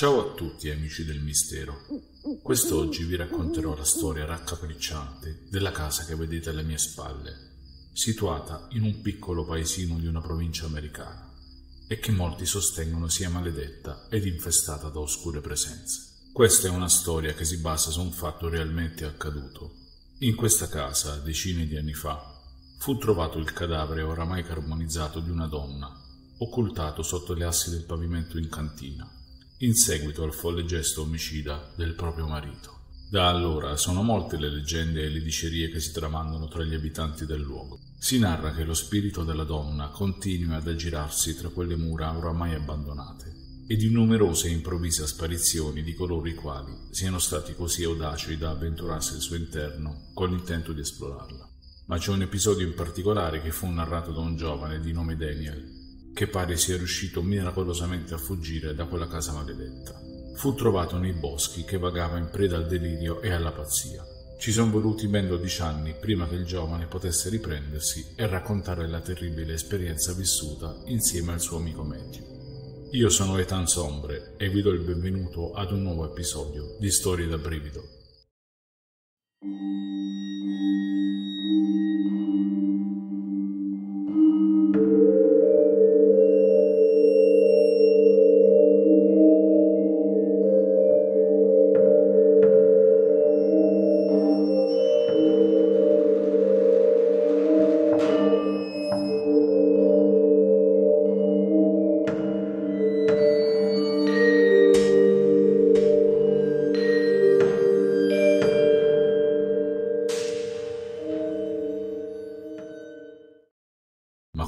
Ciao a tutti amici del mistero. Quest'oggi vi racconterò la storia raccapricciante della casa che vedete alle mie spalle, situata in un piccolo paesino di una provincia americana e che molti sostengono sia maledetta ed infestata da oscure presenze. Questa è una storia che si basa su un fatto realmente accaduto. In questa casa, decine di anni fa, fu trovato il cadavere oramai carbonizzato di una donna, occultato sotto le assi del pavimento in cantina in seguito al folle gesto omicida del proprio marito. Da allora sono molte le leggende e le dicerie che si tramandano tra gli abitanti del luogo. Si narra che lo spirito della donna continui ad aggirarsi tra quelle mura oramai abbandonate e di numerose e improvvise sparizioni di coloro i quali siano stati così audaci da avventurarsi al suo interno con l'intento di esplorarla. Ma c'è un episodio in particolare che fu narrato da un giovane di nome Daniel che pare sia riuscito miracolosamente a fuggire da quella casa maledetta. Fu trovato nei boschi che vagava in preda al delirio e alla pazzia. Ci sono voluti ben 12 anni prima che il giovane potesse riprendersi e raccontare la terribile esperienza vissuta insieme al suo amico Matthew. Io sono Ethan Sombre e vi do il benvenuto ad un nuovo episodio di Storie da Brivido.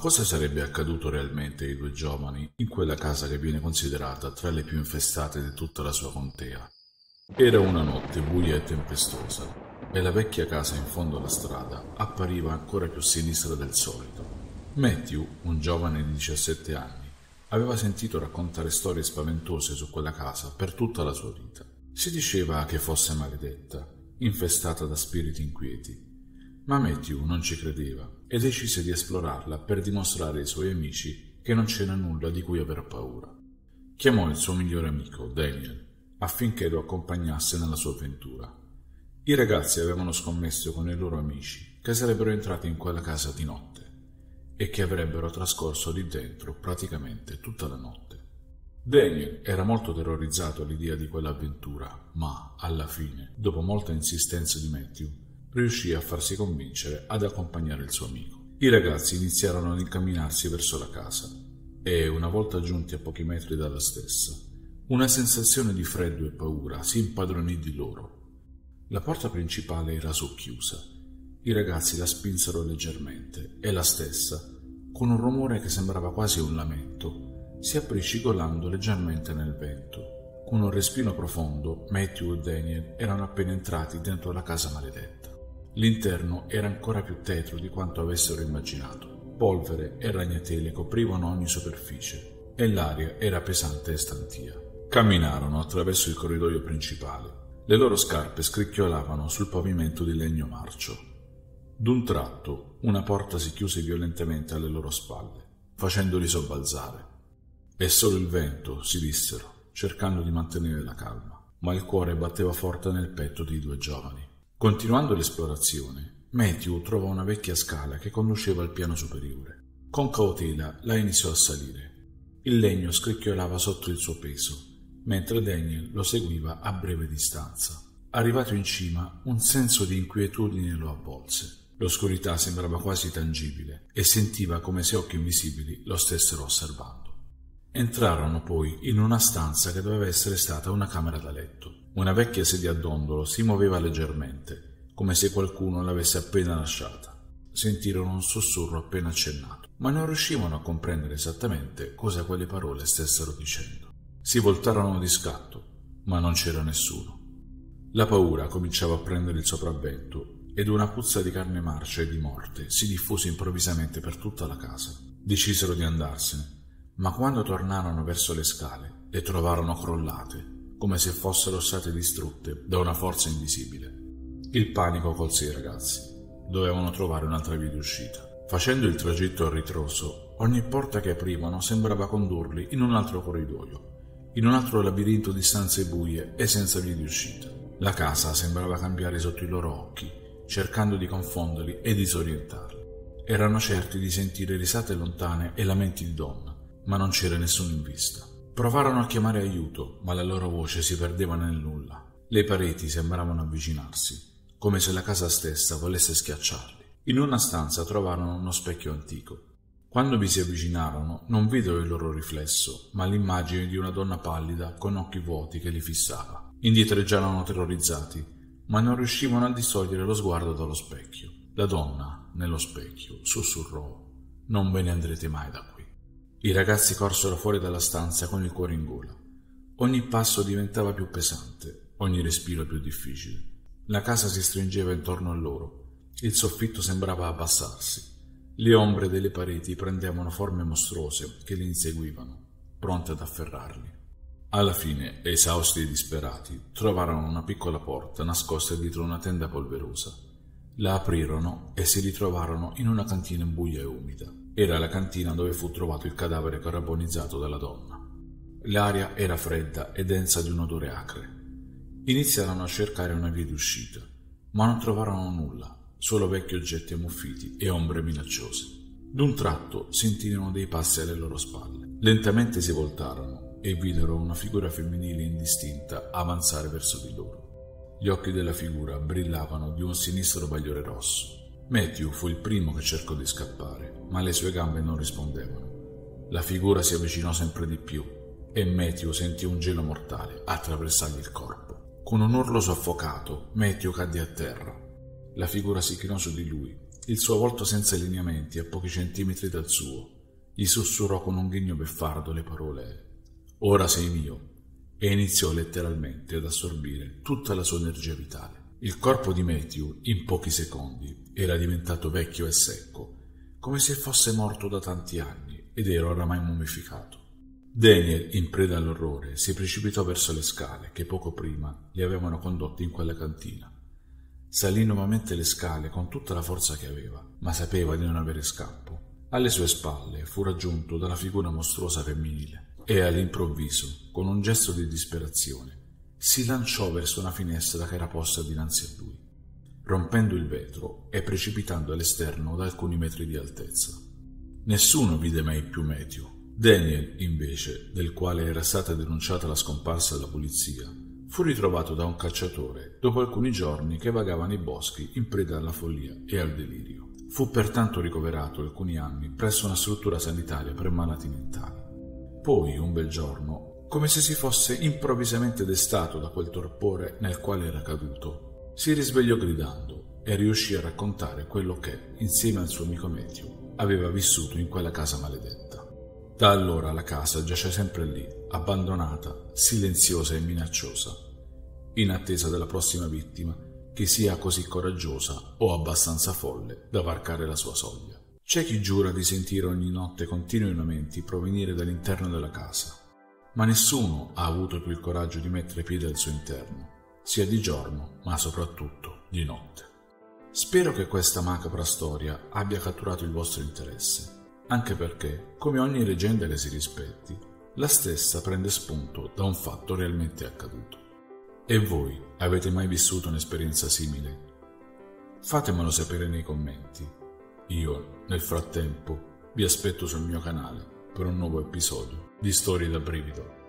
Cosa sarebbe accaduto realmente ai due giovani in quella casa che viene considerata tra le più infestate di tutta la sua contea? Era una notte buia e tempestosa e la vecchia casa in fondo alla strada appariva ancora più sinistra del solito. Matthew, un giovane di 17 anni, aveva sentito raccontare storie spaventose su quella casa per tutta la sua vita. Si diceva che fosse maledetta, infestata da spiriti inquieti ma Matthew non ci credeva e decise di esplorarla per dimostrare ai suoi amici che non c'era nulla di cui aver paura. Chiamò il suo migliore amico, Daniel, affinché lo accompagnasse nella sua avventura. I ragazzi avevano scommesso con i loro amici che sarebbero entrati in quella casa di notte e che avrebbero trascorso lì dentro praticamente tutta la notte. Daniel era molto terrorizzato all'idea di quell'avventura, ma alla fine, dopo molta insistenza di Matthew, riuscì a farsi convincere ad accompagnare il suo amico. I ragazzi iniziarono ad incamminarsi verso la casa e, una volta giunti a pochi metri dalla stessa, una sensazione di freddo e paura si impadronì di loro. La porta principale era socchiusa. I ragazzi la spinsero leggermente e la stessa, con un rumore che sembrava quasi un lamento, si aprì scigolando leggermente nel vento. Con un respiro profondo, Matthew e Daniel erano appena entrati dentro la casa maledetta. L'interno era ancora più tetro di quanto avessero immaginato. Polvere e ragnatele coprivano ogni superficie e l'aria era pesante e stantia. Camminarono attraverso il corridoio principale. Le loro scarpe scricchiolavano sul pavimento di legno marcio. D'un tratto una porta si chiuse violentemente alle loro spalle, facendoli sobbalzare. È solo il vento, si dissero, cercando di mantenere la calma, ma il cuore batteva forte nel petto dei due giovani. Continuando l'esplorazione, Matthew trovò una vecchia scala che conduceva al piano superiore. Con cautela la iniziò a salire. Il legno scricchiolava sotto il suo peso, mentre Daniel lo seguiva a breve distanza. Arrivato in cima, un senso di inquietudine lo avvolse. L'oscurità sembrava quasi tangibile e sentiva come se occhi invisibili lo stessero osservando. Entrarono poi in una stanza che doveva essere stata una camera da letto. Una vecchia sedia a dondolo si muoveva leggermente, come se qualcuno l'avesse appena lasciata. Sentirono un sussurro appena accennato, ma non riuscivano a comprendere esattamente cosa quelle parole stessero dicendo. Si voltarono di scatto, ma non c'era nessuno. La paura cominciava a prendere il sopravvento ed una puzza di carne marcia e di morte si diffuse improvvisamente per tutta la casa. Decisero di andarsene, ma quando tornarono verso le scale le trovarono crollate come se fossero state distrutte da una forza invisibile. Il panico colse i ragazzi. Dovevano trovare un'altra via di uscita. Facendo il tragitto a ritroso, ogni porta che aprivano sembrava condurli in un altro corridoio in un altro labirinto di stanze buie e senza via di uscita. La casa sembrava cambiare sotto i loro occhi, cercando di confonderli e disorientarli. Erano certi di sentire risate lontane e lamenti di donna, ma non c'era nessuno in vista. Provarono a chiamare aiuto, ma la loro voce si perdeva nel nulla. Le pareti sembravano avvicinarsi, come se la casa stessa volesse schiacciarli. In una stanza trovarono uno specchio antico. Quando vi si avvicinarono non videro il loro riflesso, ma l'immagine di una donna pallida con occhi vuoti che li fissava. Indietreggiarono terrorizzati, ma non riuscivano a distogliere lo sguardo dallo specchio. La donna, nello specchio, sussurrò Non ve ne andrete mai da qui. I ragazzi corsero fuori dalla stanza con il cuore in gola. Ogni passo diventava più pesante, ogni respiro più difficile. La casa si stringeva intorno a loro il soffitto sembrava abbassarsi. Le ombre delle pareti prendevano forme mostruose che li inseguivano, pronte ad afferrarli. Alla fine, esausti e disperati, trovarono una piccola porta nascosta dietro una tenda polverosa. La aprirono e si ritrovarono in una cantina buia e umida. Era la cantina dove fu trovato il cadavere carbonizzato dalla donna. L'aria era fredda e densa di un odore acre. Iniziarono a cercare una via di uscita, ma non trovarono nulla solo vecchi oggetti ammuffiti e ombre minacciose. D'un tratto sentirono dei passi alle loro spalle. Lentamente si voltarono e videro una figura femminile indistinta avanzare verso di loro. Gli occhi della figura brillavano di un sinistro bagliore rosso. Matthew fu il primo che cercò di scappare, ma le sue gambe non rispondevano. La figura si avvicinò sempre di più e Matthew sentì un gelo mortale attraversargli il corpo. Con un urlo soffocato, Matthew cadde a terra la figura si chinò su di lui, il suo volto senza lineamenti a pochi centimetri dal suo. Gli sussurrò con un ghigno beffardo le parole Ora sei mio e iniziò letteralmente ad assorbire tutta la sua energia vitale. Il corpo di Matthew, in pochi secondi, era diventato vecchio e secco, come se fosse morto da tanti anni ed era oramai mummificato. Daniel, in preda all'orrore, si precipitò verso le scale che poco prima li avevano condotti in quella cantina. Salì nuovamente le scale con tutta la forza che aveva, ma sapeva di non avere scampo. Alle sue spalle fu raggiunto dalla figura mostruosa femminile e all'improvviso, con un gesto di disperazione, si lanciò verso una finestra che era posta dinanzi a lui, rompendo il vetro e precipitando all'esterno da alcuni metri di altezza. Nessuno vide mai più Matthew. Daniel, invece, del quale era stata denunciata la scomparsa alla polizia, fu ritrovato da un cacciatore dopo alcuni giorni che vagava nei boschi in preda alla follia e al delirio. Fu pertanto ricoverato alcuni anni presso una struttura sanitaria per malati mentali. Poi, un bel giorno, come se si fosse improvvisamente destato da quel torpore nel quale era caduto, si risvegliò gridando e riuscì a raccontare quello che, insieme al suo amico Matthew, aveva vissuto in quella casa maledetta. Da allora la casa giace sempre lì, abbandonata, silenziosa e minacciosa, in attesa della prossima vittima che sia così coraggiosa o abbastanza folle da varcare la sua soglia. C'è chi giura di sentire ogni notte continui lamenti provenire dall'interno della casa, ma nessuno ha avuto più il coraggio di mettere piede al suo interno, sia di giorno, ma soprattutto di notte. Spero che questa macabra storia abbia catturato il vostro interesse, anche perché, come ogni leggenda che si rispetti, la stessa prende spunto da un fatto realmente accaduto. E voi avete mai vissuto un'esperienza simile? Fatemelo sapere nei commenti. Io, nel frattempo, vi aspetto sul mio canale per un nuovo episodio di Storie da Brivido.